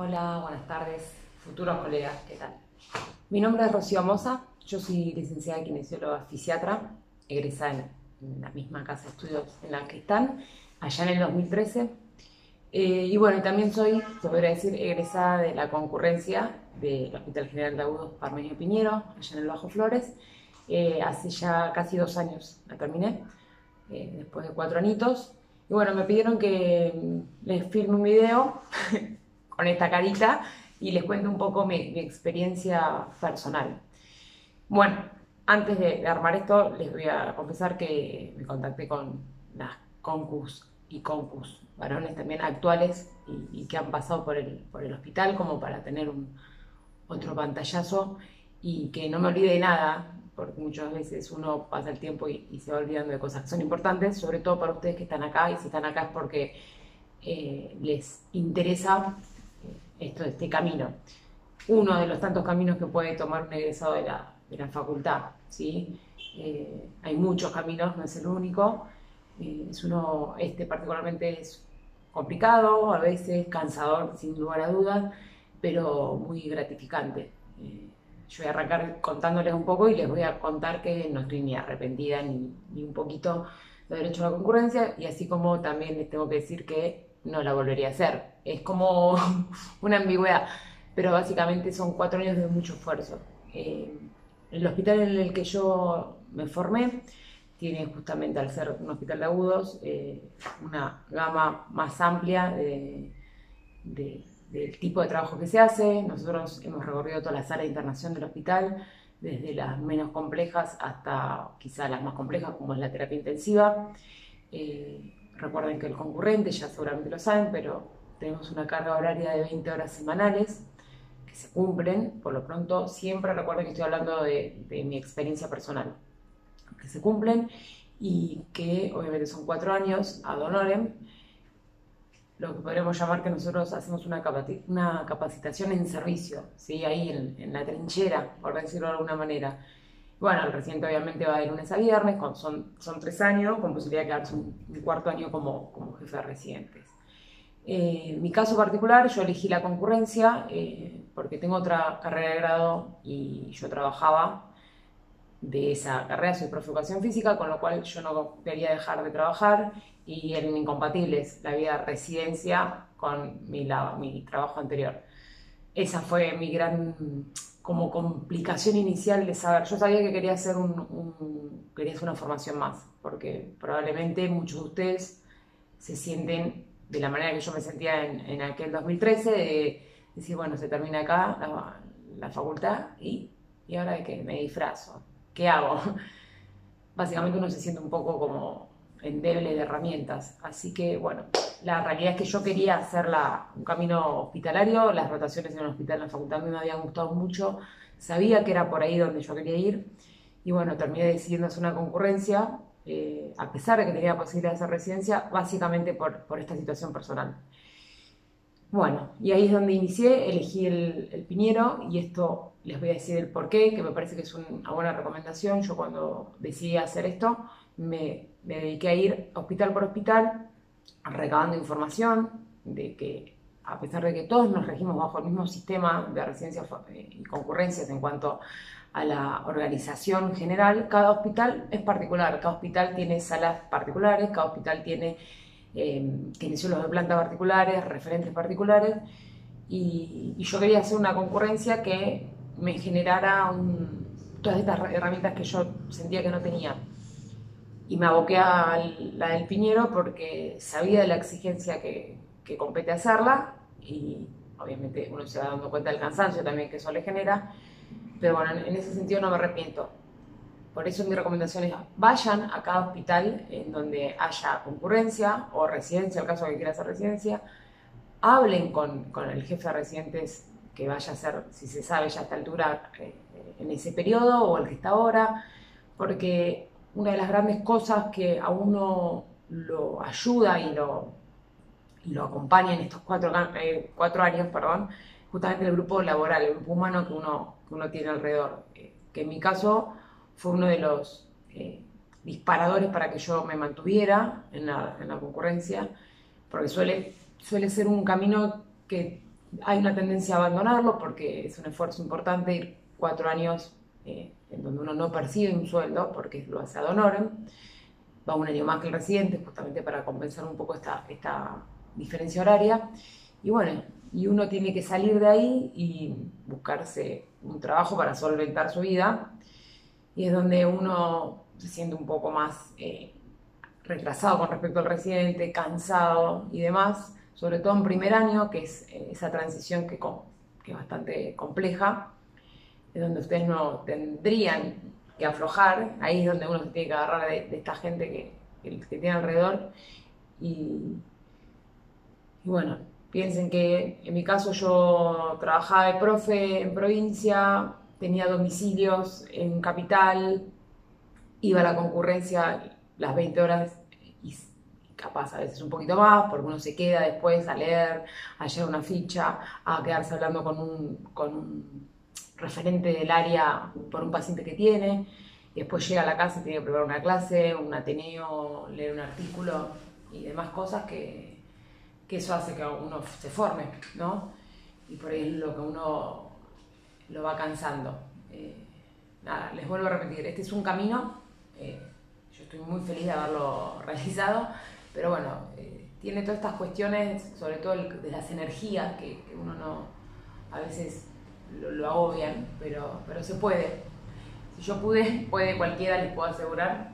Hola, buenas tardes, futuros colegas, ¿qué tal? Mi nombre es Rocío Mosa, yo soy licenciada kinesióloga fisiatra, egresada en, la misma casa de estudios en la que están, allá en el 2013. Eh, y bueno, también soy, se podría decir, egresada de la concurrencia del Hospital General de Agudos Parmenio Piñero, allá en el Bajo Flores. Eh, hace ya casi dos años la terminé, eh, después de cuatro anitos. Y bueno, me pidieron que mm, les firme un video con esta carita y les cuento un poco mi, experiencia personal. Bueno, antes de, armar esto, les voy a confesar que me contacté con las concus y concus, varones también actuales y, que han pasado por el, por el hospital como para tener un, otro pantallazo y que no me olvide de nada, porque muchas veces uno pasa el tiempo y, se va olvidando de cosas que son importantes, sobre todo para ustedes que están acá, y si están acá es porque eh, les interesa esto, este camino. Uno de los tantos caminos que puede tomar un egresado de la, de la facultad. ¿sí? Eh, hay muchos caminos, no es el único. Eh, es uno, este particularmente es complicado, a veces cansador, sin lugar a dudas, pero muy gratificante. Eh, yo voy a arrancar contándoles un poco y les voy a contar que no estoy ni arrepentida ni, ni un poquito de derecho a la concurrencia y así como también les tengo que decir que no la volvería a hacer. Es como una ambigüedad, pero básicamente son cuatro años de mucho esfuerzo. Eh, el hospital en el que yo me formé tiene justamente al ser un hospital de agudos eh, una gama más amplia de, del tipo de trabajo que se hace. Nosotros hemos recorrido toda la sala de internación del hospital, desde las menos complejas hasta quizá las más complejas, como es la terapia intensiva. Eh, Recuerden que el concurrente, ya seguramente lo saben, pero tenemos una carga horaria de 20 horas semanales que se cumplen. Por lo pronto, siempre recuerden que estoy hablando de, mi experiencia personal, que se cumplen y que obviamente son cuatro años ad honorem, lo que podríamos llamar que nosotros hacemos una, una capacitación en servicio, ¿sí? ahí en, en la trinchera, por decirlo de alguna manera bueno, el reciente obviamente va de lunes a viernes, son, son tres años, con posibilidad de quedarse un, cuarto año como, como jefe de residentes. Eh, mi caso particular, yo elegí la concurrencia eh, porque tengo otra carrera de grado y yo trabajaba de esa carrera, soy profe física, con lo cual yo no quería dejar de trabajar y eran incompatibles la vida de residencia con mi, trabajo anterior. Esa fue mi gran como complicación inicial de saber. Yo sabía que quería hacer, quería hacer una formación más, porque probablemente muchos de ustedes se sienten de la manera que yo me sentía en, aquel 2013, de decir, bueno, se termina acá la, facultad y, y ahora de qué me disfrazo, ¿qué hago? Básicamente uno se siente un poco como endeble de herramientas. Así que, bueno, la realidad es que yo quería hacer un camino hospitalario, las rotaciones en el hospital en la facultad me habían gustado mucho, sabía que era por ahí donde yo quería ir y bueno, terminé decidiendo hacer una concurrencia, eh, a pesar de que tenía posibilidad de hacer residencia, básicamente por, esta situación personal. Bueno, y ahí es donde inicié, elegí el, el, Piñero y esto les voy a decir el por qué, que me parece que es una buena recomendación. Yo cuando decidí hacer esto me, me dediqué a ir hospital por hospital recabando información de que a pesar de que todos nos regimos bajo el mismo sistema de residencias eh, y concurrencias en cuanto a la organización general, cada hospital es particular, cada hospital tiene salas particulares, cada hospital tiene eh, de planta particulares, referentes particulares, y, yo quería hacer una concurrencia que me generara todas estas herramientas que yo sentía que no tenía. Y me aboqué a la del Piñero porque sabía de la exigencia que, que compete hacerla y obviamente uno se va dando cuenta del cansancio también que eso le genera, pero bueno, en ese sentido no me arrepiento. Por eso mi recomendación es vayan a cada hospital en donde haya concurrencia o residencia, en el caso de que quiera hacer residencia, hablen con, con, el jefe de residentes que vaya a ser, si se sabe ya a esta altura, eh, en ese periodo o el que está ahora, porque una de las grandes cosas que a uno lo ayuda y lo, lo acompaña en estos cuatro, eh, cuatro años, perdón, justamente el grupo laboral, el grupo humano que uno, que uno tiene alrededor, eh, que en mi caso fue uno de los eh, disparadores para que yo me mantuviera en la, en la concurrencia, porque suele, suele ser un camino que hay una tendencia a abandonarlo porque es un esfuerzo importante ir cuatro años eh, en donde uno no percibe un sueldo porque lo hace ad honorem. Va un año más que el residente justamente para compensar un poco esta, esta diferencia horaria. Y bueno, y uno tiene que salir de ahí y buscarse un trabajo para solventar su vida. Y es donde uno se siente un poco más eh, retrasado con respecto al residente, cansado y demás, sobre todo en primer año, que es eh, esa transición que, es bastante compleja, es donde ustedes no tendrían que aflojar, ahí es donde uno se tiene que agarrar de, esta gente que, que, tiene alrededor. Y bueno, piensen que en mi caso yo trabajaba de profe en provincia, tenía domicilios en capital, iba a la concurrencia las 20 horas y capaz a veces un poquito más, porque uno se queda después a leer, a llevar una ficha, a quedarse hablando con un, con un referente del área por un paciente que tiene, y después llega a la casa y tiene que preparar una clase, un ateneo, leer un artículo y demás cosas que, que eso hace que uno se forme, ¿no? Y por ahí es lo que uno lo va cansando. Eh, nada, les vuelvo a repetir, este es un camino, eh, yo estoy muy feliz de haberlo realizado, pero bueno, eh, tiene todas estas cuestiones, sobre todo de las energías que, uno no, a veces lo, agobian, pero, pero se puede. Si yo pude, puede cualquiera, les puedo asegurar.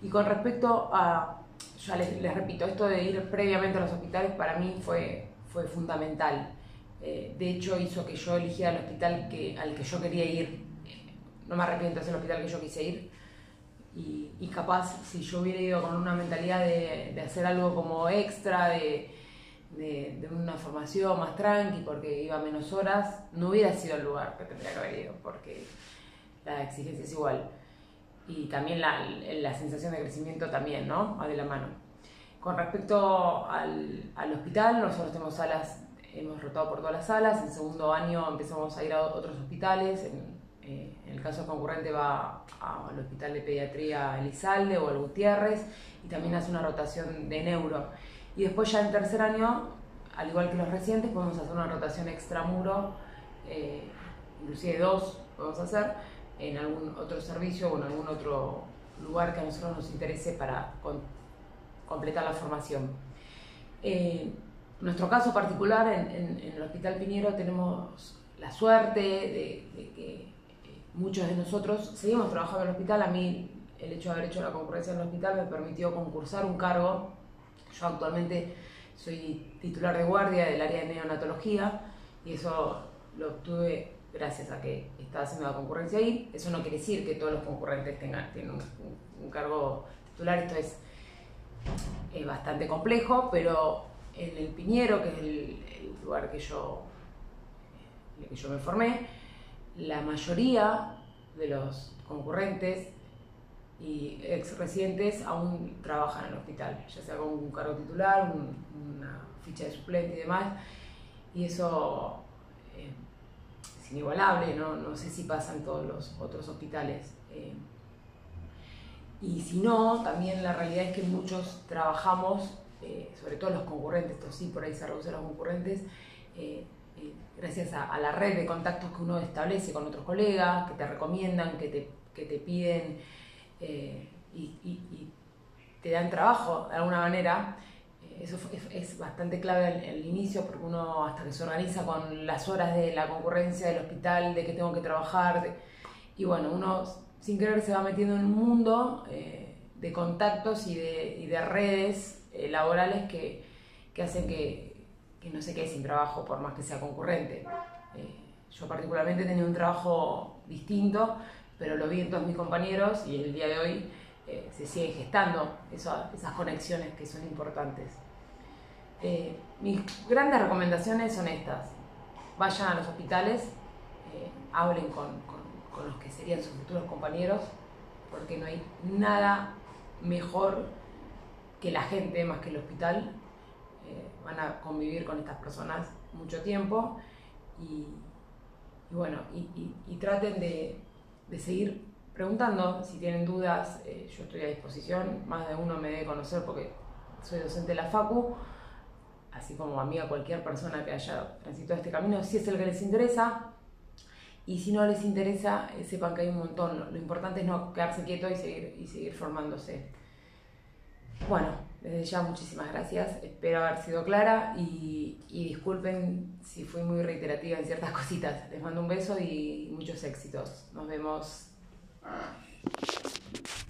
Y con respecto a, ya les, repito, esto de ir previamente a los hospitales para mí fue, fue fundamental. Eh, de hecho, hizo que yo eligiera el hospital que, al que yo quería ir. No me arrepiento, es el hospital que yo quise ir y, capaz si yo hubiera ido con una mentalidad de, hacer algo como extra, de, una formación más tranqui, porque iba menos horas, no hubiera sido el lugar que tendría que haber ido, porque la exigencia es igual. Y también la, la sensación de crecimiento también, ¿no? Va de la mano. Con respecto al, al hospital, nosotros tenemos salas, hemos rotado por todas las salas, en segundo año empezamos a ir a otros hospitales, en, eh, en el caso concurrente va al Hospital de Pediatría Elizalde o al Gutiérrez y también hace una rotación de neuro. Y después ya en tercer año, al igual que los recientes, podemos hacer una rotación extramuro, eh, inclusive dos podemos hacer, en algún otro servicio o en algún otro lugar que a nosotros nos interese para completar la formación. eh, nuestro caso particular, en, el Hospital Piñero, tenemos la suerte de que muchos de nosotros seguimos trabajando en el hospital. A mí el hecho de haber hecho la concurrencia en el hospital me permitió concursar un cargo. Yo actualmente soy titular de guardia del área de neonatología y eso lo obtuve gracias a que estaba haciendo la concurrencia ahí. Eso no quiere decir que todos los concurrentes tengan, un, cargo titular, esto es, bastante complejo, pero en el Piñero, que es el, lugar que yo, en el que yo me formé, la mayoría de los concurrentes y ex residentes aún trabajan en el hospital, ya sea con un cargo titular, una ficha de suplente y demás, y eso eh, inigualable, ¿no? sé si pasa en todos los otros hospitales. Eh. y si no, también la realidad es que muchos trabajamos, eh, sobre todo los concurrentes, esto sí, por ahí se reducen los concurrentes, gracias a, la red de contactos que uno establece con otros colegas, que te recomiendan, que te, que te piden eh, y, te dan trabajo de alguna manera. Eh, eso es, bastante clave en, el inicio porque uno hasta que se organiza con las horas de la concurrencia del hospital, de que tengo que trabajar, y bueno, uno sin querer se va metiendo en un mundo eh, de contactos y de, redes laborales que, que hacen que, que no se quede sin trabajo por más que sea concurrente. Eh, yo particularmente tenía un trabajo distinto, pero lo vi en todos mis compañeros y el día de hoy eh, se siguen gestando esas conexiones que son importantes. Eh, mis grandes recomendaciones son estas. Vayan a los hospitales, hablen con, con los que serían sus futuros compañeros, porque no hay nada mejor que la gente más que el hospital van a convivir con estas personas mucho tiempo y, bueno, y, traten de, seguir preguntando si tienen dudas, eh, yo estoy a disposición, más de uno me debe conocer porque soy docente de la FACU así como a mí a cualquier persona que haya transitado este camino, si es el que les interesa. Y si no les interesa, eh, sepan que hay un montón. Lo importante es no quedarse quieto y seguir, y seguir formándose. Bueno, desde ya muchísimas gracias. Espero haber sido clara y, y disculpen si fui muy reiterativa en ciertas cositas. Les mando un beso y muchos éxitos. Nos vemos. ちょっと。